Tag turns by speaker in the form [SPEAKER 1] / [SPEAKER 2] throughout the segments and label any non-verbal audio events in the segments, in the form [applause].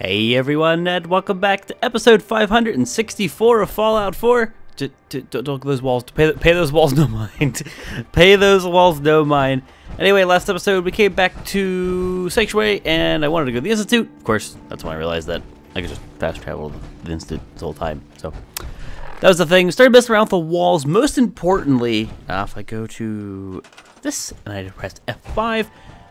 [SPEAKER 1] Hey everyone, and welcome back to episode 564 of Fallout 4. D don't look those walls. Pay, pay those walls [laughs] no mind. pay those walls no mind. Anyway, last episode we came back to Sanctuary, and I wanted to go to the Institute. Of course, that's when I realized that I could just fast travel to the Institute this whole time. So that was the thing. Started messing around with the walls. Most importantly, uh, if I go to this and I press F5,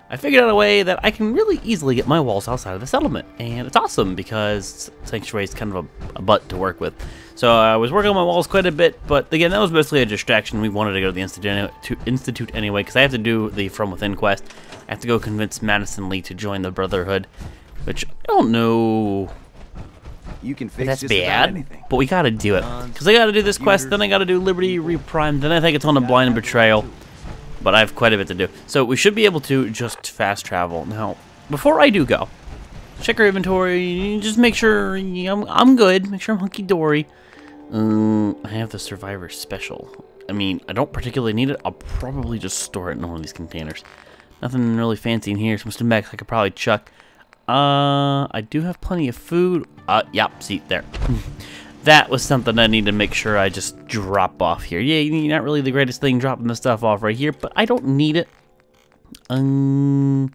[SPEAKER 1] I figured out a way that I can really easily get my walls outside of the settlement, and it's awesome because Sanctuary is kind of a, a butt to work with. So I was working on my walls quite a bit, but again, that was mostly a distraction. We wanted to go to the Institute, to Institute anyway, because I have to do the From Within quest. I have to go convince Madison Lee to join the Brotherhood, which I don't know
[SPEAKER 2] You can fix
[SPEAKER 1] that's bad,
[SPEAKER 2] anything.
[SPEAKER 1] but we gotta do it. Because I gotta do this quest, then I gotta do Liberty Reprimed, then I think it's on the Blind Betrayal. But I have quite a bit to do. So we should be able to just fast travel. Now, before I do go, check our inventory, just make sure I'm, I'm good, make sure I'm hunky-dory. Um, I have the Survivor Special. I mean, I don't particularly need it. I'll probably just store it in one of these containers. Nothing really fancy in here. Some stimpaks I could probably chuck. Uh, I do have plenty of food. Uh, yep, see, there. [laughs] that was something I need to make sure I just drop off here. Yeah, you're not really the greatest thing dropping the stuff off right here, but I don't need it. Um,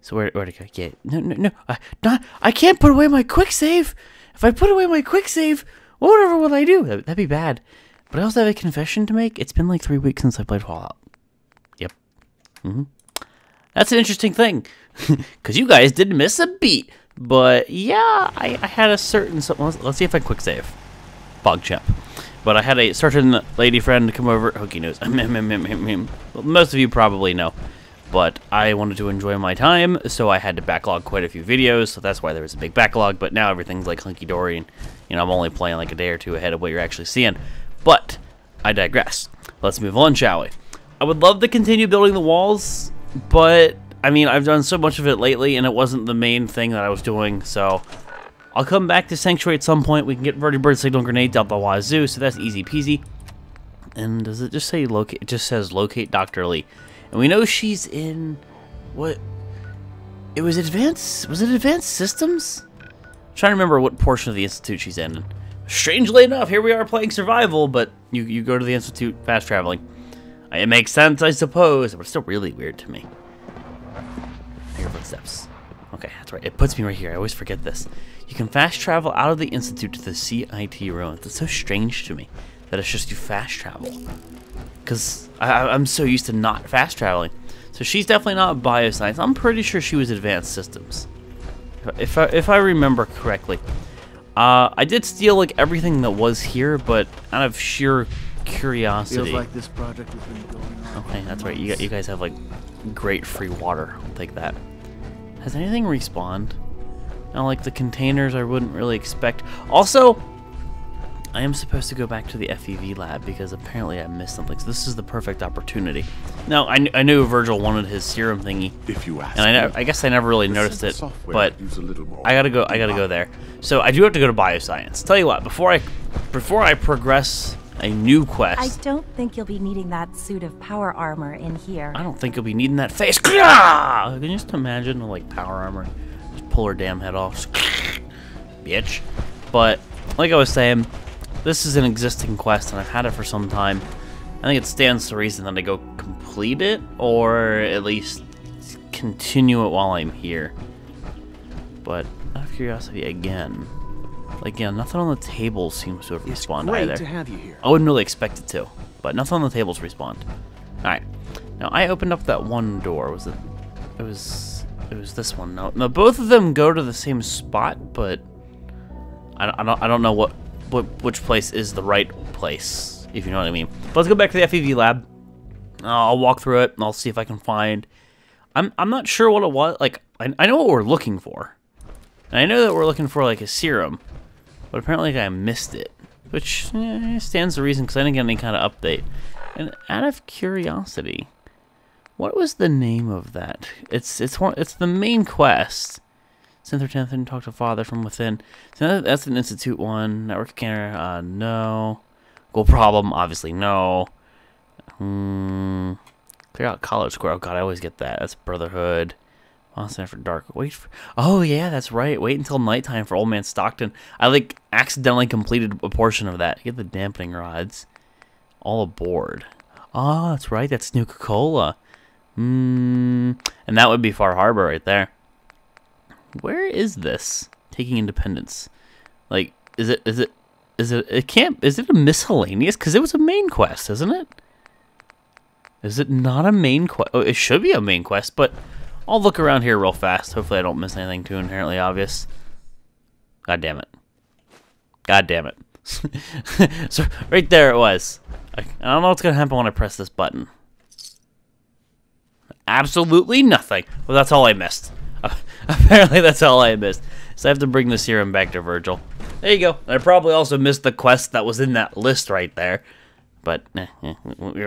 [SPEAKER 1] so where, where'd it go? Yeah, no, no, no. I, not, I can't put away my quick save. If I put away my quick save, whatever will I do? That, that'd be bad. But I also have a confession to make. It's been like three weeks since I played Fallout. Yep. Mm-hmm. That's an interesting thing, [laughs] because you guys didn't miss a beat. But yeah, I, I had a certain. So, let's, let's see if I quick save. Bogchamp. But I had a certain lady friend come over. Hooky knows. [laughs] well, most of you probably know. But I wanted to enjoy my time, so I had to backlog quite a few videos. So that's why there was a big backlog. But now everything's like hunky dory, and you know I'm only playing like a day or two ahead of what you're actually seeing. But I digress. Let's move on, shall we? I would love to continue building the walls, but I mean, I've done so much of it lately, and it wasn't the main thing that I was doing, so I'll come back to Sanctuary at some point. We can get Vertibird Signal Grenade out the wazoo, so that's easy peasy. And does it just say locate? It just says locate Dr. Lee. And we know she's in... What? It was advanced... Was it advanced systems? I'm trying to remember what portion of the Institute she's in. Strangely enough, here we are playing survival, but you, you go to the Institute fast traveling. It makes sense, I suppose, but it's still really weird to me. Footsteps. Okay, that's right. It puts me right here. I always forget this. You can fast travel out of the Institute to the CIT ruins. It's so strange to me that it's just you fast travel. Because I'm so used to not fast traveling. So she's definitely not bioscience. I'm pretty sure she was advanced systems. If I, if I remember correctly. Uh, I did steal like everything that was here, but out of sheer curiosity.
[SPEAKER 2] Feels like this project has been going on.
[SPEAKER 1] Okay, that's right. You, you guys have like great free water. I'll take that. Has anything respawned? Now, like the containers, I wouldn't really expect. Also, I am supposed to go back to the FEV lab because apparently I missed something. So this is the perfect opportunity. Now, I, kn- I knew Virgil wanted his serum thingy,
[SPEAKER 3] If you ask
[SPEAKER 1] and I, I guess I never really noticed it. But
[SPEAKER 3] use a little more
[SPEAKER 1] I gotta go. I gotta go there. So I do have to go to bioscience. Tell you what, before I before I progress a new quest,
[SPEAKER 4] I don't think you'll be needing that suit of power armor in here.
[SPEAKER 1] I don't think you'll be needing that face. Can you just imagine like power armor? Just pull her damn head off. [laughs] Bitch. But like I was saying, this is an existing quest and I've had it for some time. I think it stands to reason that I go complete it or at least continue it while I'm here. But out of curiosity again. Like yeah, nothing on the table seems to have
[SPEAKER 2] It's
[SPEAKER 1] respawned
[SPEAKER 2] great
[SPEAKER 1] either.
[SPEAKER 2] to have you here.
[SPEAKER 1] I wouldn't really expect it to, but nothing on the tables respond. Alright. Now I opened up that one door. Was it it was it was this one. No no both of them go to the same spot, but I don't I don't, I don't know what, what which place is the right place, if you know what I mean. But let's go back to the FEV lab. Uh, I'll walk through it and I'll see if I can find I'm I'm not sure what it was like I, I know what we're looking for. And I know that we're looking for like a serum, but apparently I missed it, which eh, stands to reason because I didn't get any kind of update. And out of curiosity, what was the name of that? It's it's one it's the main quest. Synth Retention talk to father from within. So that- that's an institute one. Network scanner, uh, no. Ghoul problem, obviously no. Hmm. Clear out college square. Oh god, I always get that. That's Brotherhood. Monster after dark. Wait for. Oh yeah, that's right. Wait until nighttime for Old Man Stockton. I like accidentally completed a portion of that. Get the dampening rods. All aboard. Oh, that's right. That's Nuka Cola. Mmm. And that would be Far Harbor right there. Where is this? Taking Independence. Like, is it? Is it? Is it? It can't. Is it a miscellaneous? Because it was a main quest, isn't it? Is it not a main quest? Oh, it should be a main quest, but I'll look around here real fast. Hopefully I don't miss anything too inherently obvious. God damn it. God damn it. [laughs] so right there it was. I, don't know what's going to happen when I press this button. Absolutely nothing. Well, that's all I missed. [laughs] Apparently that's all I missed. So I have to bring the serum back to Virgil. There you go. I probably also missed the quest that was in that list right there. But eh, eh,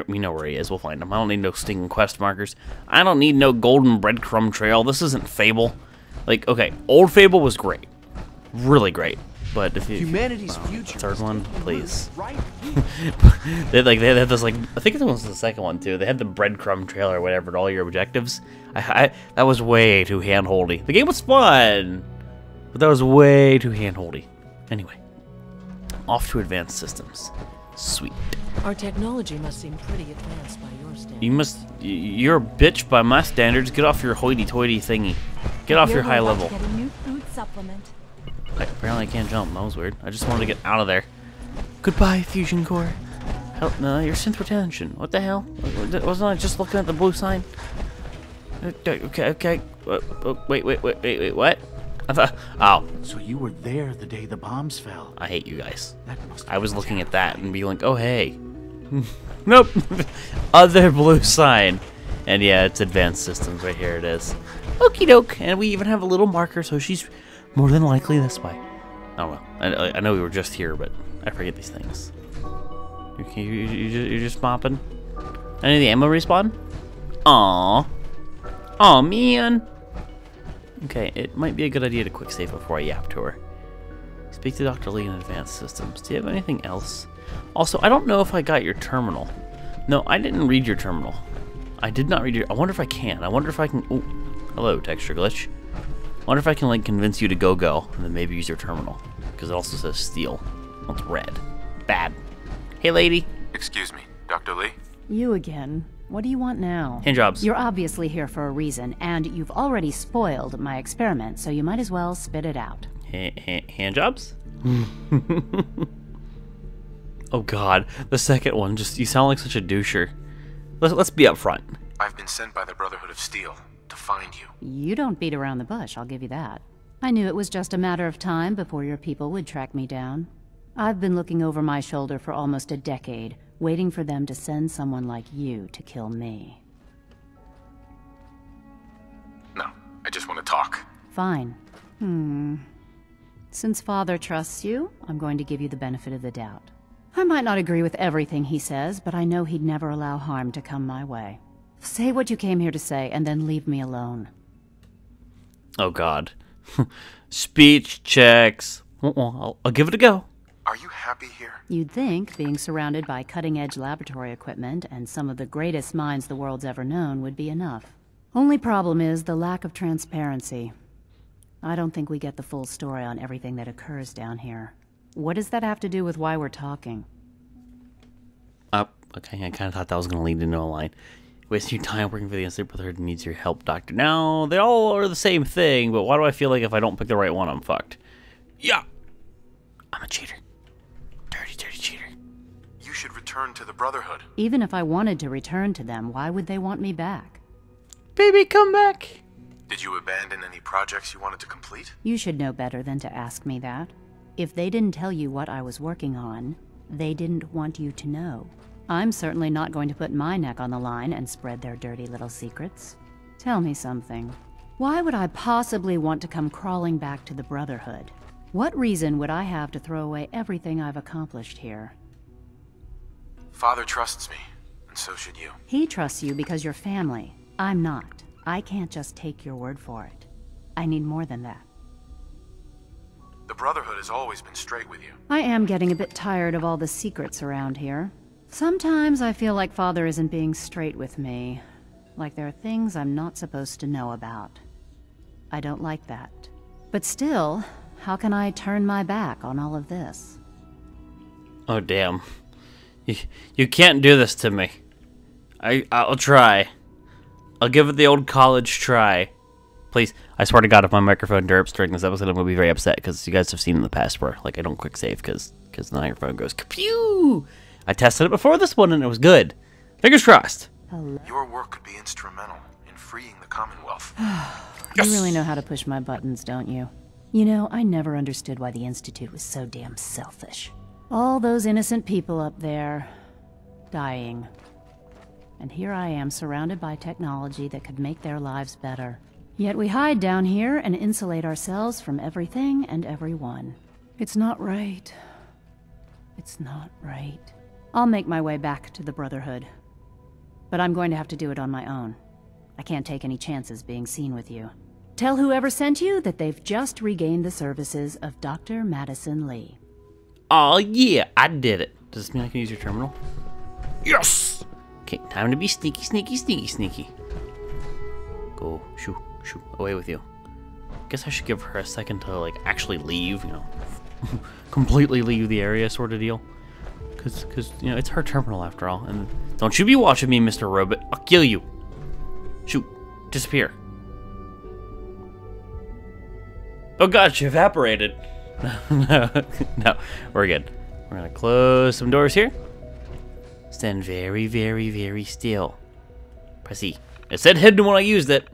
[SPEAKER 1] we know where he is. We'll find him. I don't need no stinging quest markers. I don't need no golden breadcrumb trail. This isn't Fable. Like, okay, old Fable was great, really great. But if you
[SPEAKER 2] humanity's future,
[SPEAKER 1] third one, please. Right [laughs] they like they had this like I think it was the second one too. They had the breadcrumb trail or whatever all your objectives. I, I that was way too handholdy. The game was fun, but that was way too handholdy. Anyway, off to advanced systems. Sweet.
[SPEAKER 3] Our technology must seem pretty advanced by your standards.
[SPEAKER 1] You must. You're a bitch by my standards. Get off your hoity-toity thingy. Get off
[SPEAKER 4] You're
[SPEAKER 1] your high level.
[SPEAKER 4] Get a new food supplement.
[SPEAKER 1] I, apparently, I can't jump. That was weird. I just wanted to get out of there. Goodbye, fusion core. Hell, no, your synth retention. What the hell? Wasn't I just looking at the blue sign? Okay, okay, okay. Uh, uh, Wait, wait, wait, wait, wait. What? [laughs] Oh,
[SPEAKER 5] So you were there the day the bombs fell.
[SPEAKER 1] I hate you guys.
[SPEAKER 5] That must
[SPEAKER 1] I was looking at that and be like, oh hey. [laughs] nope. [laughs] Other blue sign. And yeah, it's advanced systems right here it is. Okie doke. And we even have a little marker, so she's more than likely this way. Oh well. I, I- I know we were just here, but I forget these things. You, you, you, you just, you're just mopping? Any of the ammo respawn? Aw. Aw, man. Okay, it might be a good idea to quick save before I yap to her. Speak to Dr. Lee in Advanced Systems. Do you have anything else? Also, I don't know if I got your terminal. No, I didn't read your terminal. I did not read your... I wonder if I can. I wonder if I can... Oh, hello, texture glitch. I wonder if I can, like, convince you to go-go and then maybe use your terminal. Because it also says steal. Well, it's red. Bad. Hey, lady.
[SPEAKER 6] Excuse me, Dr. Lee?
[SPEAKER 7] You again. What do you want now?
[SPEAKER 1] Hand jobs.
[SPEAKER 7] You're obviously here for a reason, and you've already spoiled my experiment, so you might as well spit it out.
[SPEAKER 1] Ha- ha- hand jobs? [laughs] oh, God. The second one. Just... You sound like such a doucher. Let's, let's be upfront.
[SPEAKER 6] I've been sent by the Brotherhood of Steel to find you.
[SPEAKER 7] You don't beat around the bush, I'll give you that. I knew it was just a matter of time before your people would track me down. I've been looking over my shoulder for almost a decade, waiting for them to send someone like you to kill me.
[SPEAKER 6] No, I just want to talk.
[SPEAKER 7] Fine. Hmm. Since Father trusts you, I'm going to give you the benefit of the doubt. I might not agree with everything he says, but I know he'd never allow harm to come my way. Say what you came here to say, and then leave me alone.
[SPEAKER 1] Oh, God. [laughs] Speech checks. I'll, I'll give it a go.
[SPEAKER 6] Are you happy here?
[SPEAKER 7] You'd think being surrounded by cutting edge laboratory equipment and some of the greatest minds the world's ever known would be enough. Only problem is the lack of transparency. I don't think we get the full story on everything that occurs down here. What does that have to do with why we're talking?
[SPEAKER 1] Up. okay, I kind of thought that was going to lead into a line. Wasting your time working for the Instant Brotherhood needs your help, Doctor. Now, they all are the same thing, but why do I feel like if I don't pick the right one, I'm fucked? Yeah. I'm a cheater. Dirty, dirty cheater.
[SPEAKER 6] You should return to the Brotherhood.
[SPEAKER 7] Even if I wanted to return to them, why would they want me back?
[SPEAKER 1] Baby, come back.
[SPEAKER 6] Did you abandon any projects you wanted to complete?
[SPEAKER 7] You should know better than to ask me that. If they didn't tell you what I was working on, they didn't want you to know. I'm certainly not going to put my neck on the line and spread their dirty little secrets. Tell me something. Why would I possibly want to come crawling back to the Brotherhood? What reason would I have to throw away everything I've accomplished here?
[SPEAKER 6] Father trusts me, and so should you.
[SPEAKER 7] He trusts you because you're family. I'm not. I can't just take your word for it. I need more than that.
[SPEAKER 6] The Brotherhood has always been straight with you.
[SPEAKER 7] I am getting a bit tired of all the secrets around here. Sometimes I feel like Father isn't being straight with me. Like there are things I'm not supposed to know about. I don't like that. But still, how can I turn my back on all of this?
[SPEAKER 1] Oh damn. You you can't do this to me. I I'll try. I'll give it the old college try. Please, I swear to God, if my microphone derps during this episode, I'm gonna be very upset because you guys have seen in the past where like I don't quick save because because the microphone goes kapew. I tested it before this one and it was good. Fingers crossed.
[SPEAKER 6] Your work could be instrumental in freeing the Commonwealth. [sighs]
[SPEAKER 7] You really know how to push my buttons, don't you? You know, I never understood why the Institute was so damn selfish. All those innocent people up there, dying. And here I am surrounded by technology that could make their lives better. Yet we hide down here and insulate ourselves from everything and everyone. It's not right. It's not right. I'll make my way back to the Brotherhood. But I'm going to have to do it on my own. I can't take any chances being seen with you. Tell whoever sent you that they've just regained the services of Dr. Madison Lee.
[SPEAKER 1] Oh yeah, I did it. Does this mean I can use your terminal? Yes! Okay, time to be sneaky, sneaky, sneaky, sneaky. Go, shoo, shoo, away with you. Guess I should give her a second to like actually leave, you know, [laughs] completely leave the area, sort of deal. Cause, cause you know it's her terminal after all. And don't you be watching me, Mr. Robot. I'll kill you. Shoot, disappear. Oh god, she evaporated. no, [laughs] no, we're good. We're gonna close some doors here. Stand very, very, very still. Press E. It said hidden when I used it.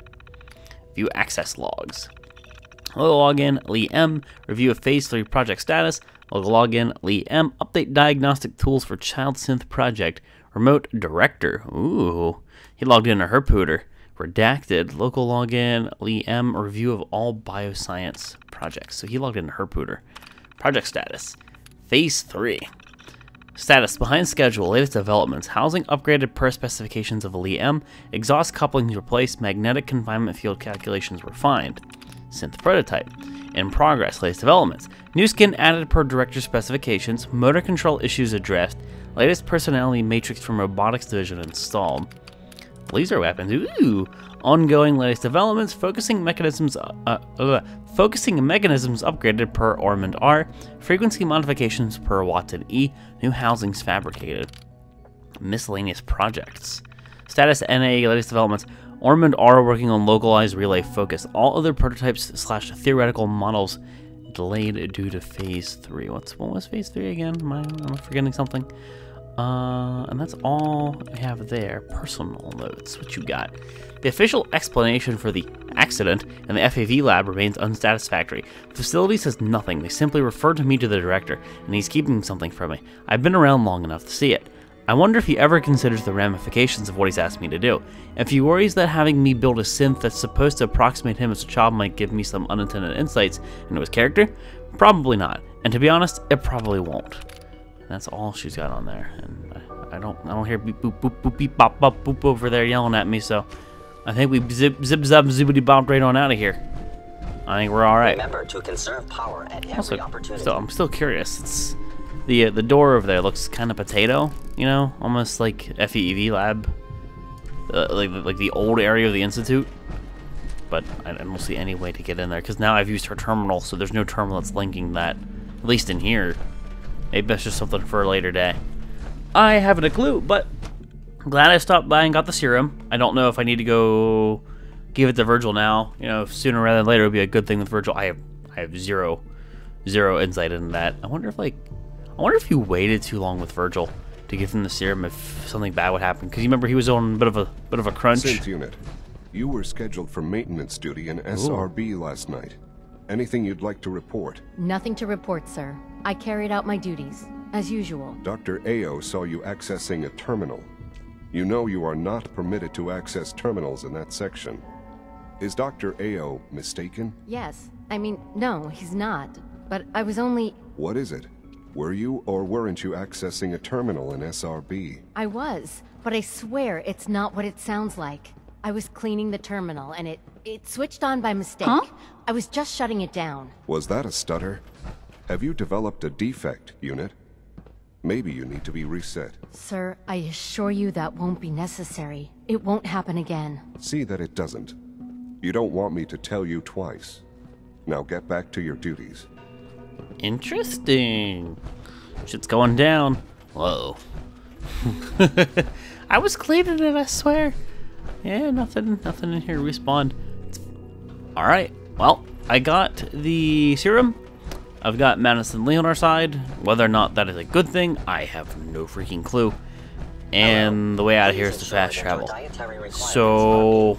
[SPEAKER 1] View access logs. Logo login, Lee M. Review of Phase 3 project status. Logo login, Lee M. Update diagnostic tools for Child Synth project. Remote director. Ooh. He logged in a Herpooter. Redacted. Local login, Lee M. Review of all bioscience projects. So he logged in Herpooter. Project status. Phase 3. Status behind schedule, latest developments. Housing upgraded per specifications of Elite M. Exhaust couplings replaced. Magnetic confinement field calculations refined. Synth prototype. In progress, latest developments. New skin added per director specifications. Motor control issues addressed. Latest personality matrix from robotics division installed. Laser weapons. Ooh. Ongoing latest developments. Focusing mechanisms. Uh, uh, focusing mechanisms upgraded per Ormond R. Frequency modifications per Watson E. New housings fabricated. Miscellaneous projects. Status NA latest developments. Ormond R working on localized relay focus. All other prototypes slash theoretical models delayed due to phase three. What's what was phase three again? Am I, am I forgetting something? Uh, and that's all I have there. Personal notes. What you got? The official explanation for the accident in the FEV lab remains unsatisfactory. The facility says nothing. They simply refer to me to the director, and he's keeping something from me. I've been around long enough to see it. I wonder if he ever considers the ramifications of what he's asked me to do. If he worries that having me build a synth that's supposed to approximate him as a child might give me some unintended insights into his character, probably not. And to be honest, it probably won't. That's all she's got on there, and I, I don't, I don't hear beep boop boop boop beep bop bop boop over there yelling at me. So, I think we zip zip zap zippity bopped right on out of here. I think we're all right.
[SPEAKER 8] Remember to conserve power at every
[SPEAKER 1] Also,
[SPEAKER 8] opportunity.
[SPEAKER 1] still, I'm still curious. It's the uh, the door over there looks kind of potato, you know, almost like FEV lab, uh, like like the old area of the institute. But I, I don't see any way to get in there because now I've used her terminal, so there's no terminal that's linking that, at least in here. Maybe that's just something for a later day. I haven't a clue, but I'm glad I stopped by and got the serum. I don't know if I need to go give it to Virgil now. You know, sooner rather than later would be a good thing with Virgil. I have I have zero zero insight into that. I wonder if like I wonder if you waited too long with Virgil to give him the serum if something bad would happen. Because you remember he was on a bit of a bit of a crunch.
[SPEAKER 9] Synth unit, you were scheduled for maintenance duty in SRB last night. Anything you'd like to report?
[SPEAKER 10] Nothing to report, sir. I carried out my duties, as usual.
[SPEAKER 9] Dr. Ao saw you accessing a terminal. You know you are not permitted to access terminals in that section. Is Dr. Ao mistaken?
[SPEAKER 10] Yes. I mean, no, he's not. But I was only.
[SPEAKER 9] What is it? Were you or weren't you accessing a terminal in SRB?
[SPEAKER 10] I was. But I swear it's not what it sounds like. I was cleaning the terminal and it. it switched on by mistake.
[SPEAKER 7] Huh?
[SPEAKER 10] I was just shutting it down.
[SPEAKER 9] Was that a stutter? Have you developed a defect, unit? Maybe you need to be reset.
[SPEAKER 10] Sir, I assure you that won't be necessary. It won't happen again.
[SPEAKER 9] See that it doesn't. You don't want me to tell you twice. Now get back to your duties.
[SPEAKER 1] Interesting. Shit's going down. Whoa. [laughs] I was cleaning it, I swear. Yeah, nothing, nothing in here. Respawned. All right. Well, I got the serum. I've got Madison Lee on our side. Whether or not that is a good thing, I have no freaking clue. And the way out of here is to fast travel. So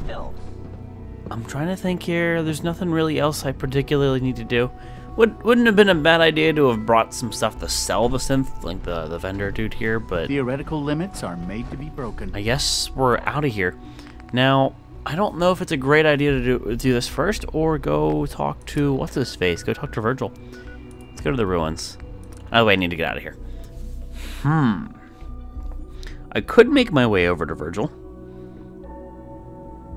[SPEAKER 1] I'm trying to think here. There's nothing really else I particularly need to do. Would, wouldn't have been a bad idea to have brought some stuff to sell the synth, like the, the vendor dude here, but
[SPEAKER 5] Theoretical limits are made to be broken.
[SPEAKER 1] I guess we're out of here. Now, I don't know if it's a great idea to do, do this first or go talk to, what's his face? Go talk to Virgil. Let's go to the ruins. Oh, wait, I need to get out of here. Hmm. I could make my way over to Virgil.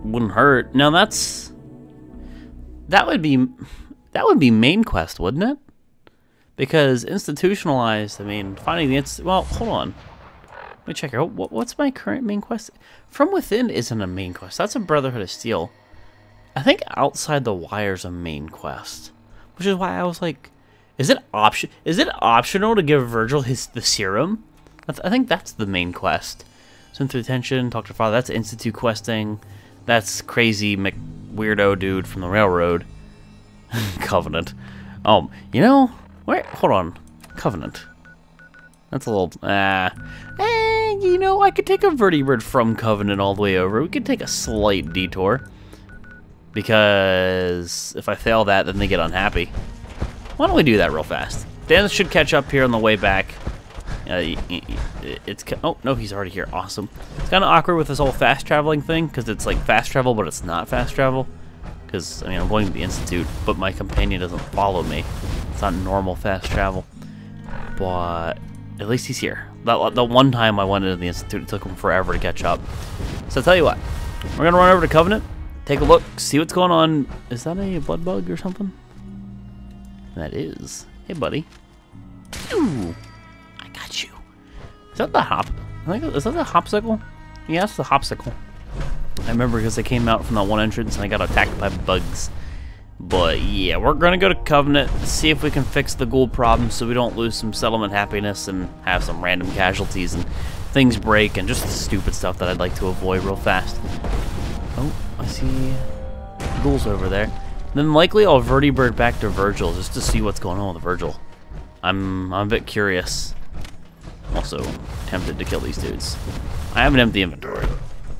[SPEAKER 1] Wouldn't hurt. Now that's... That would be... That would be main quest, wouldn't it? Because institutionalized, I mean, finding the inst... Well, hold on. Let me check here. What, what's my current main quest? From Within isn't a main quest. That's a Brotherhood of Steel. I think Outside the Wire's a main quest. Which is why I was like, is it option? Is it optional to give Virgil his the serum? I, th I think that's the main quest. Synth Retention, talk to father. That's institute questing. That's crazy Mc weirdo dude from the railroad. [laughs] Covenant. Um, you know, wait, hold on. Covenant. That's a little, ah. Eh, you know, I could take a vertibird from Covenant all the way over. We could take a slight detour. Because if I fail that, then they get unhappy. Why don't we do that real fast? Danse should catch up here on the way back. Uh, it's oh no, he's already here. Awesome. It's kind of awkward with this whole fast traveling thing because it's like fast travel, but it's not fast travel. Because I mean, I'm going to the institute, but my companion doesn't follow me. It's not normal fast travel. But at least he's here. That the one time I went into the institute, it took him forever to catch up. So I'll tell you what, we're gonna run over to Covenant, take a look, see what's going on. Is that a blood bug or something? That is. Hey, buddy. Ooh. I got you. Is that the hop? I think is that the hopsicle? Yeah, that's the hopsicle. I remember because I came out from that one entrance and I got attacked by bugs. But yeah, we're gonna go to Covenant, see if we can fix the ghoul problem so we don't lose some settlement happiness and have some random casualties and things break and just the stupid stuff that I'd like to avoid real fast. Oh, I see ghouls over there. Then likely I'll vertibird back to Virgil just to see what's going on with Virgil. I'm I'm a bit curious. Also tempted to kill these dudes. I have an empty inventory.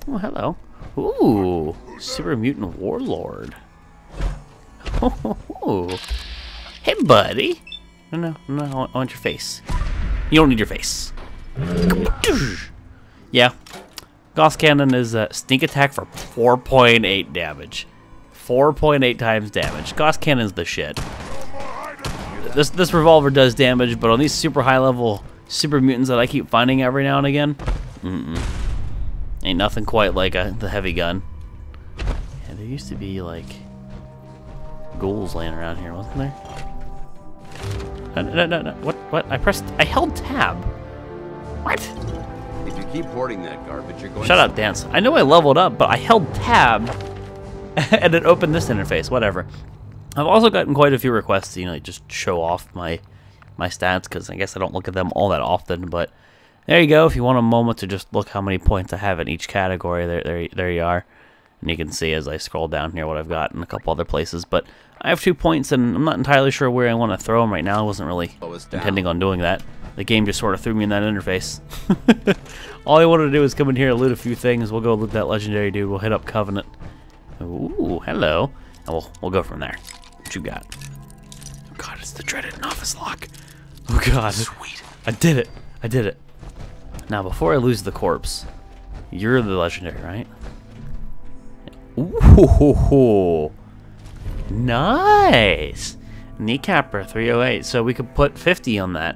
[SPEAKER 1] Oh, hello. Ooh, Super Mutant Warlord. [laughs] Oh, hey, buddy. No, no, no, I want your face. You don't need your face. [clears throat] Yeah. Gauss Cannon is a sneak attack for 4.8 damage. 4.8 times damage. Gauss Cannon's the shit. This this revolver does damage, but on these super high level super mutants that I keep finding every now and again, mm -mm. Ain't nothing quite like a, the heavy gun. Yeah, there used to be like ghouls laying around here, wasn't there? No, no, no, no. What? What? I pressed. I held tab. What?
[SPEAKER 11] If you keep hoarding that garbage, you're going.
[SPEAKER 1] Shut up, Danse. I know I leveled up, but I held tab, [laughs] and it opened this interface. Whatever. I've also gotten quite a few requests to, you know, just show off my my stats because I guess I don't look at them all that often. But there you go. If you want a moment to just look how many points I have in each category, there, there, there you are. And you can see as I scroll down here what I've got in a couple other places. But I have two points, and I'm not entirely sure where I want to throw them right now. I wasn't really intending on doing that. The game just sort of threw me in that interface. [laughs] all I wanted to do is come in here and loot a few things. We'll go loot that legendary dude. We'll hit up Covenant. Ooh, hello. And we'll, we'll go from there. What you got? Oh god, it's the dreaded novice lock. Oh god. Sweet. I did it. I did it. Now, before I lose the corpse, you're the legendary, right? Ooh, nice. Kneecapper 308. So we could put 50 on that,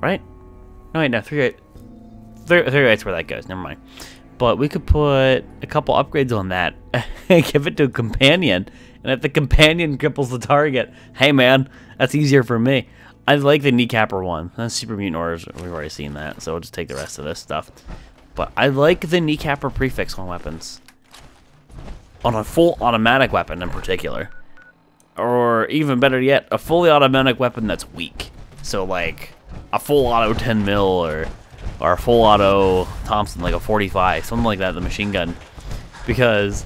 [SPEAKER 1] right? No, wait, no, 308. 308's where that goes. Never mind. But we could put a couple upgrades on that [laughs] give it to a companion. And if the companion cripples the target, hey man, that's easier for me. I like the kneecapper one. That's super mutant orders. We've already seen that, so we'll just take the rest of this stuff. But I like the kneecapper prefix on weapons. on a full automatic weapon in particular. Or even better yet, a fully automatic weapon that's weak. So like a full auto 10 mil or or a full auto Thompson like a 45, something like that, the machine gun. Because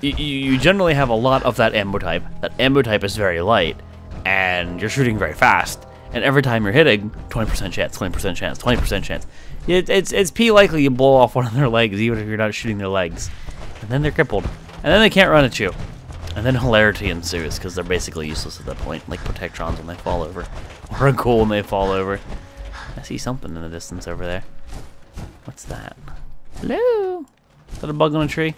[SPEAKER 1] you, you generally have a lot of that ammo type. That ammo type is very light, and you're shooting very fast. And every time you're hitting, 20% chance, 20% chance, 20% chance. It, it's it's p likely you blow off one of their legs, even if you're not shooting their legs. And then they're crippled, and then they can't run at you. And then hilarity ensues because they're basically useless at that point, like protectrons when they fall over, [laughs] or a ghoul when they fall over. I see something in the distance over there. What's that? Hello? Is that a bug on a tree?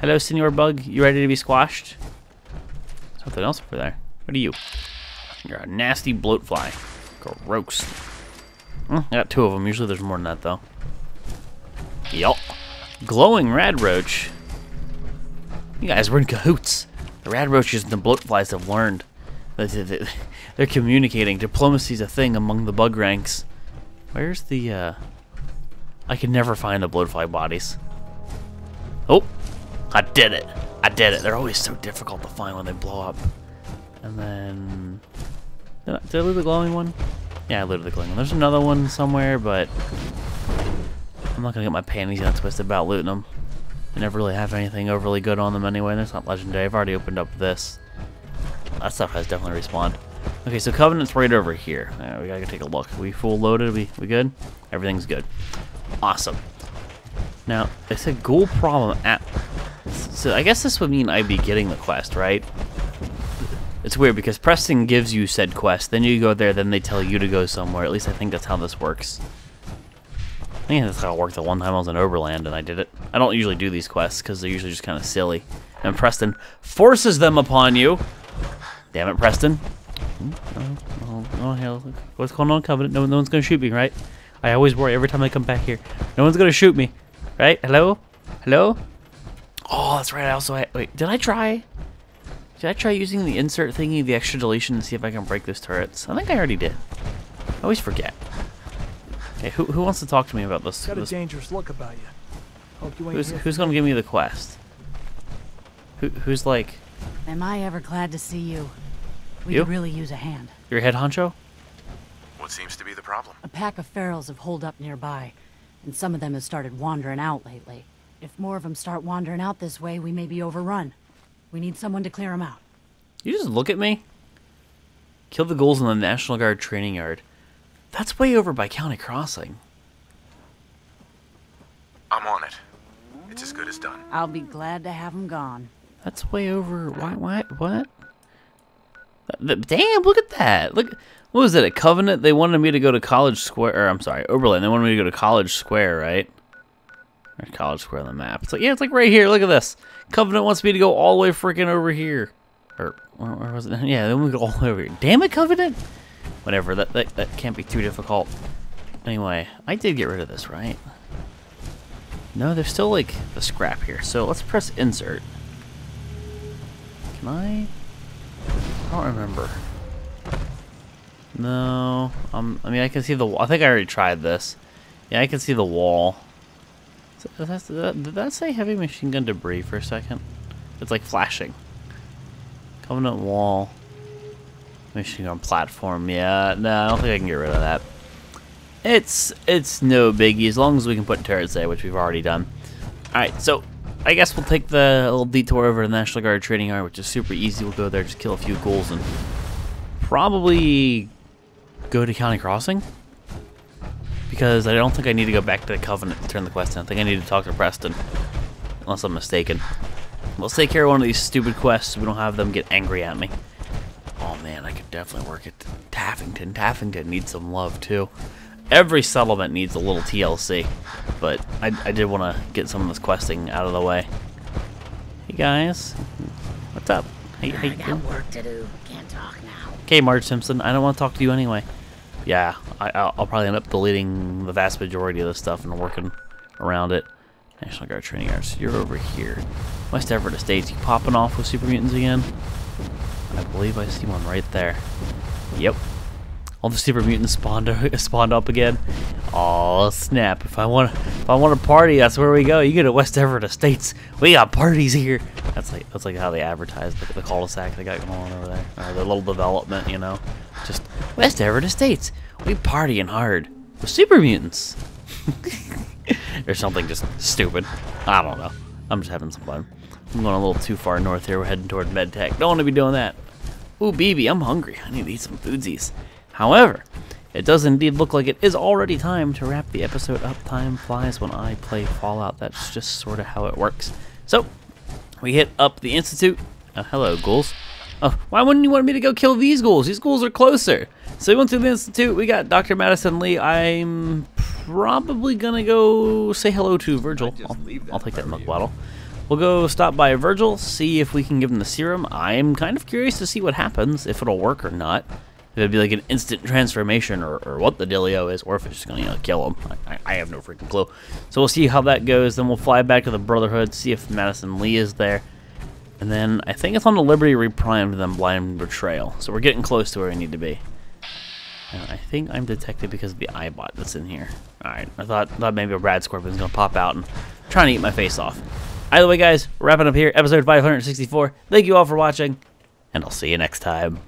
[SPEAKER 1] Hello, Senor Bug. You ready to be squashed? Something else over there. What are you? You're a nasty bloat fly. Gross. Hmm, I got two of them. Usually there's more than that, though. Yup. Glowing rad roach. You guys were in cahoots. The rad roaches and the bloat flies have learned. [laughs] They're communicating. Diplomacy's a thing among the bug ranks. Where's the, uh... I can never find the bloatfly bodies. Oh! I did it! I did it! They're always so difficult to find when they blow up. And then... Did I, did I loot the glowing one? Yeah, I looted the glowing one. There's another one somewhere, but... I'm not gonna get my panties in twisted about looting them. They never really have anything overly good on them anyway, and it's not legendary. I've already opened up this. That stuff has definitely respawned. Okay, so Covenant's right over here. Right, we gotta take a look. Are we full loaded? Are we, we good? Everything's good. Awesome. Now, they said ghoul problem at... So I guess this would mean I'd be getting the quest, right? It's weird because Preston gives you said quest, then you go there, then they tell you to go somewhere. At least I think that's how this works. I think that's how it worked the one time I was in Oberland and I did it. I don't usually do these quests because they're usually just kind of silly. And Preston forces them upon you. Damn it, Preston. Oh, hell. What's going on, Covenant? No, no one's going to shoot me, right? I always worry every time I come back here. No one's going to shoot me. Right? Hello? Hello? Oh, that's right. I also... Wait, did I try... Did I try using the insert thingy, the extra deletion, to see if I can break those turrets? I think I already did. I always forget. Okay, who, who wants to talk to me about this?
[SPEAKER 12] Got
[SPEAKER 1] this?
[SPEAKER 12] a dangerous look about you. Hope you ain't
[SPEAKER 1] Who's,
[SPEAKER 12] here
[SPEAKER 1] who's going to give me the quest? Who, who's like...
[SPEAKER 13] Am I ever glad to see you? We
[SPEAKER 1] You?
[SPEAKER 13] could really use a hand.
[SPEAKER 1] Your head honcho?
[SPEAKER 6] What seems to be the problem?
[SPEAKER 13] A pack of ferals have holed up nearby, and some of them have started wandering out lately. If more of them start wandering out this way, we may be overrun. We need someone to clear them out.
[SPEAKER 1] You just look at me? Kill the ghouls in the National Guard training yard. That's way over by County Crossing.
[SPEAKER 6] I'm on it. It's as good as done.
[SPEAKER 13] I'll be glad to have them gone.
[SPEAKER 1] That's way over. Why? Why? What? Th- th- Damn! Look at that. Look. What was it? A Covenant? They wanted me to go to College Square. Or I'm sorry, Oberland. They wanted me to go to College Square, right? College Square on the map. It's like yeah, it's like right here. Look at this. Covenant wants me to go all the way freaking over here. Or where, where was it? [laughs] Yeah, then we go all the way over here. Damn it, Covenant! Whatever. That that that can't be too difficult. Anyway, I did get rid of this, right? No, there's still like the scrap here. So let's press insert. Can I? I don't remember. No, um, I mean I can see the. wall. I think I already tried this. Yeah, I can see the wall. Did that, say heavy machine gun debris for a second? It's like flashing. Covenant wall. Machine gun platform. Yeah, no, I don't think I can get rid of that. It's it's no biggie as long as we can put turrets there, which we've already done. All right, so I guess we'll take the little detour over to the National Guard training yard, which is super easy. We'll go there, just kill a few ghouls, and probably go to County Crossing because I don't think I need to go back to the Covenant to turn the quest in. I think I need to talk to Preston, unless I'm mistaken. Let's take care of one of these stupid quests so we don't have them get angry at me. Oh man, I could definitely work at Taffington. Taffington needs some love too. Every settlement needs a little TLC, but I, I did want to get some of this questing out of the way. Hey guys, what's up? Hey, hey,
[SPEAKER 14] got work to do. Can't talk now.
[SPEAKER 1] Okay, Marge Simpson, I don't want to talk to you anyway. Yeah, I, I'll, I'll probably end up deleting the vast majority of this stuff and working around it. National Guard training yards. You're over here. West Everett Estates. You popping off with super mutants again? I believe I see one right there. Yep. All the super mutants spawned [laughs] spawned up again. Oh snap! If I want to if I want a party, that's where we go. You go to West Everett Estates. We got parties here. That's like that's like how they advertise the, the cul-de-sac they got going on over there. Or the little development, you know. West Everett Estates. We partying hard with super mutants. [laughs] or something just stupid. I don't know. I'm just having some fun. I'm going a little too far north here. We're heading toward MedTech. Don't want to be doing that. Ooh, BB, I'm hungry. I need to eat some foodsies. However, it does indeed look like it is already time to wrap the episode up. Time flies when I play Fallout. That's just sort of how it works. So, we hit up the Institute. Uh, hello, ghouls. Oh, why wouldn't you want me to go kill these ghouls? These ghouls are closer. So we went to the Institute. We got Dr. Madison Lee. I'm probably going to go say hello to Virgil. I'll, I'll take that milk bottle. We'll go stop by Virgil, see if we can give him the serum. I'm kind of curious to see what happens, if it'll work or not. If it'd be like an instant transformation or, or what the dealio is, or if it's just going to you know, kill him. I, I have no freaking clue. So we'll see how that goes. Then we'll fly back to the Brotherhood, see if Madison Lee is there. And then I think it's on the Liberty Reprimed, then Blind Betrayal. So we're getting close to where we need to be. And I think I'm detected because of the eyebot that's in here. Alright, I thought, thought maybe a Rad Scorpion's going to pop out and trying to eat my face off. Either way, guys, wrapping up here, episode 564. Thank you all for watching, and I'll see you next time.